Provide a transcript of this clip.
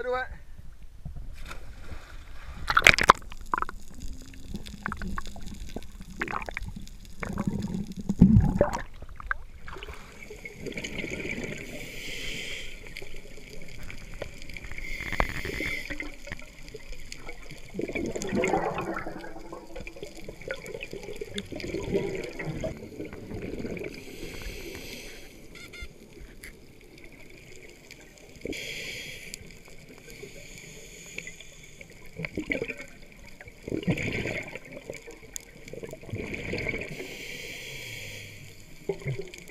Pero, Thank you.